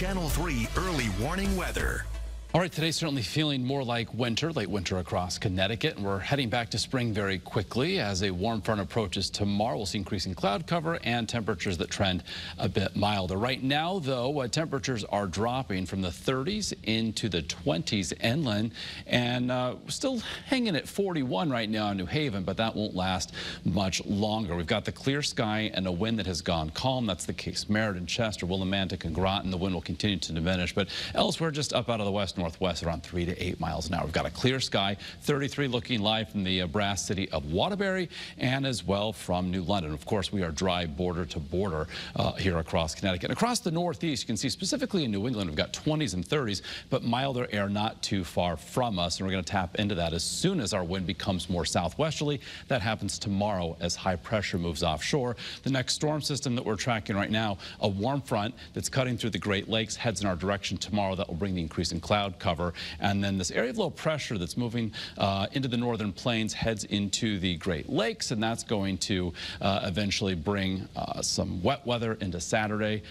Channel 3 early warning weather. All right, today certainly feeling more like winter, late winter across Connecticut, and we're heading back to spring very quickly as a warm front approaches tomorrow. We'll see increasing cloud cover and temperatures that trend a bit milder. Right now, though, uh, temperatures are dropping from the 30s into the 20s inland, and uh, still hanging at 41 right now in New Haven, but that won't last much longer. We've got the clear sky and a wind that has gone calm. That's the case Meriden, Chester, Willimantic, and Groton. The wind will continue to diminish, but elsewhere, just up out of the west northwest around 3 to 8 miles an hour. We've got a clear sky, 33 looking live from the uh, brass city of Waterbury and as well from New London. Of course, we are dry border to border uh, here across Connecticut. Across the northeast, you can see specifically in New England, we've got 20s and 30s, but milder air not too far from us. And we're going to tap into that as soon as our wind becomes more southwesterly. That happens tomorrow as high pressure moves offshore. The next storm system that we're tracking right now, a warm front that's cutting through the Great Lakes, heads in our direction tomorrow. That will bring the increase in cloud cover. And then this area of low pressure that's moving uh, into the northern plains heads into the Great Lakes, and that's going to uh, eventually bring uh, some wet weather into Saturday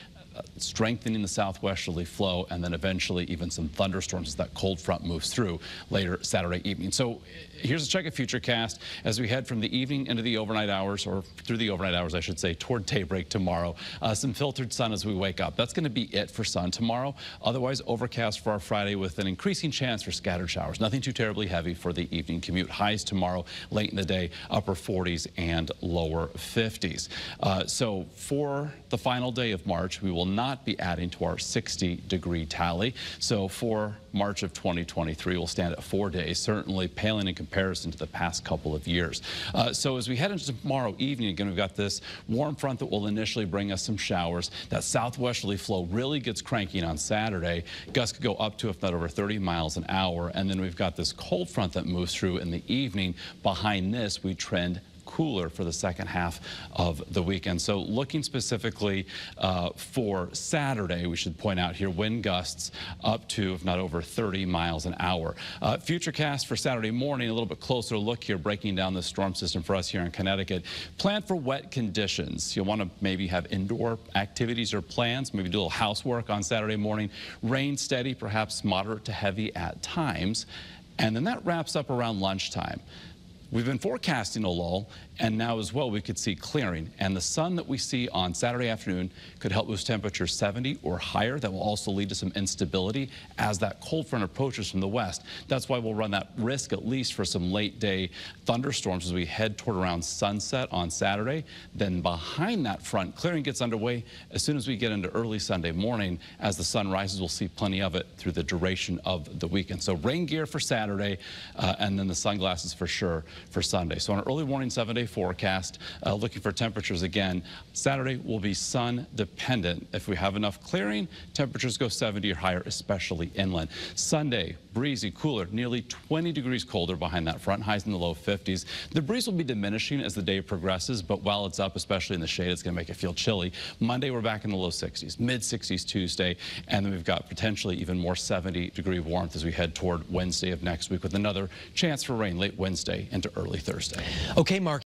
strengthening the southwesterly flow and then eventually even some thunderstorms as that cold front moves through later Saturday evening. So here's a check of Futurecast as we head from the evening into the overnight hours or through the overnight hours I should say toward daybreak tomorrow. Uh, some filtered sun as we wake up. That's going to be it for sun tomorrow. Otherwise overcast for our Friday with an increasing chance for scattered showers. Nothing too terribly heavy for the evening commute. Highs tomorrow late in the day upper 40s and lower 50s. Uh, so for the final day of March we will not be adding to our 60 degree tally. So for March of 2023, we'll stand at four days, certainly paling in comparison to the past couple of years. Uh, so as we head into tomorrow evening, again, we've got this warm front that will initially bring us some showers. That southwesterly flow really gets cranking on Saturday. Gusts could go up to, if not over 30 miles an hour. And then we've got this cold front that moves through in the evening. Behind this, we trend cooler for the second half of the weekend. So looking specifically uh, for Saturday, we should point out here wind gusts up to, if not over 30 miles an hour. Uh, Futurecast for Saturday morning, a little bit closer look here, breaking down the storm system for us here in Connecticut. Plan for wet conditions. You'll want to maybe have indoor activities or plans, maybe do a little housework on Saturday morning. Rain steady, perhaps moderate to heavy at times. And then that wraps up around lunchtime. We've been forecasting a lull, and now as well we could see clearing. And the sun that we see on Saturday afternoon could help boost temperatures 70 or higher. That will also lead to some instability as that cold front approaches from the west. That's why we'll run that risk at least for some late day thunderstorms as we head toward around sunset on Saturday. Then behind that front, clearing gets underway as soon as we get into early Sunday morning. As the sun rises, we'll see plenty of it through the duration of the weekend. So rain gear for Saturday, uh, and then the sunglasses for sure for Sunday. So on an early morning seven day forecast, uh, looking for temperatures again. Saturday will be sun dependent. If we have enough clearing, temperatures go 70 or higher, especially inland. Sunday, breezy, cooler, nearly 20 degrees colder behind that front, highs in the low 50s. The breeze will be diminishing as the day progresses, but while it's up, especially in the shade, it's going to make it feel chilly. Monday, we're back in the low 60s, mid 60s Tuesday, and then we've got potentially even more 70 degree warmth as we head toward Wednesday of next week with another chance for rain late Wednesday into early Thursday. Okay, Mark.